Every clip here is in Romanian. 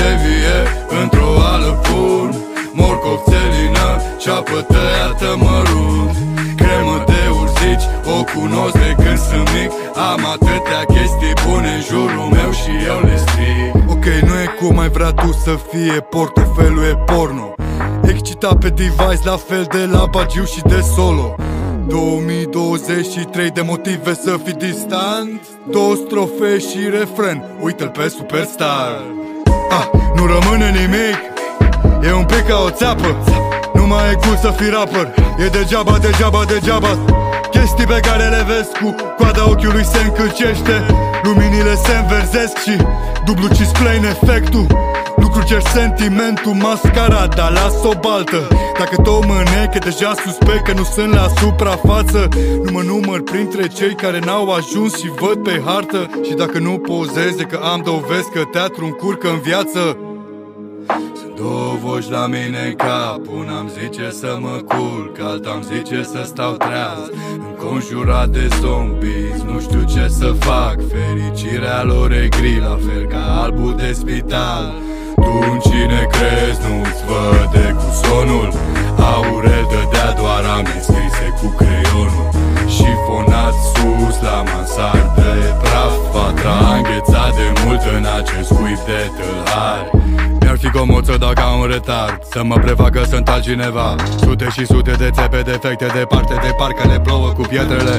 se vie Într-o ală pun Mor copțelină ceapă tăiată mărunt Cremă de urzici, o cunosc de când sunt mic Am atâtea chestii bune în jurul meu și eu le stric. Ok, nu e cum ai vrea tu să fie, portofelul e porno. Excita pe device la fel de la Bagiu și de solo. 2023 de motive să fii distant. Două strofe și refren Uită-l pe superstar ah, Nu rămâne nimic. E un pic ca o țeapă. Nu mai e cool să fii rapper. E degeaba, degeaba, degeaba. Chestii pe care le vezi cu coada ochiului se încălcește. Luminile se înverzesc și dublu ci plain efectul Lucru cer sentimentul mascarada las-o baltă. Dacă tot mâneche deja suspect că nu sunt la suprafață. Nu mă număr printre cei care n-au ajuns și văd pe hartă. Și dacă nu pozeze că am dovezi că teatru încurcă în viață. Sunt două voci la mine în cap Una îmi zice să mă culc Alta îmi zice să stau treaz. Înconjurat de zombies Nu știu ce să fac Fericirea lor e gri La fel ca albul de spital Tu în cine crezi Nu-ți văde cu sonul. Aurel dădea doar ambii scrise cu creionul. Și fonat sus la mansardă E praf Patra înghețat de mult în acest cuib de tâlhari. Mi-ar fi comod să dau ca un retard Să mă prefacă sunt altcineva Sute și sute de țepe defecte Departe de parcă le plouă cu pietrele.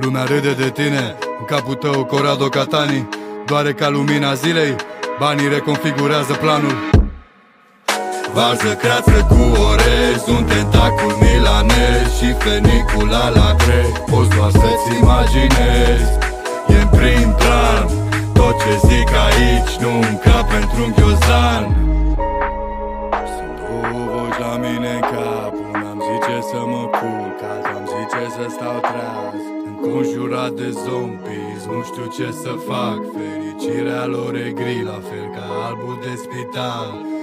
Lumea râde de tine În capul tău Corrado Catani Doare ca lumina zilei Banii reconfigurează planul. Varză creață cu orez Un tentacul milanez Și fenicul la la grec Poți doar să-ți imaginezi. E în prim plan. Tot ce zic aici nu ca pentru un ghiozdan. Sunt două voci la mine în cap. Una-mi zice să mă culc Alta-mi zice să stau treaz Înconjurat de zombies Nu știu ce să fac. Fericirea lor e gri La fel ca albul de spital